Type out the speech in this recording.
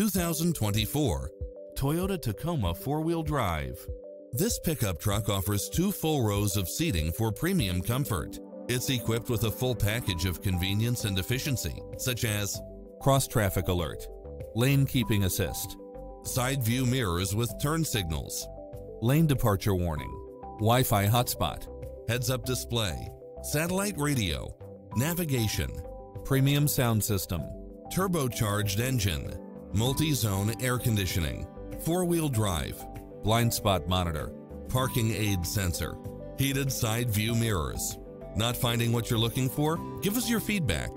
2024 Toyota Tacoma four-wheel drive. This pickup truck offers two full rows of seating for premium comfort. It's equipped with a full package of convenience and efficiency, such as cross-traffic alert, lane keeping assist, side view mirrors with turn signals, lane departure warning, Wi-Fi hotspot, heads-up display, satellite radio, navigation, premium sound system, turbocharged engine, multi-zone air conditioning, four-wheel drive, blind spot monitor, parking aid sensor, heated side view mirrors. Not finding what you're looking for? Give us your feedback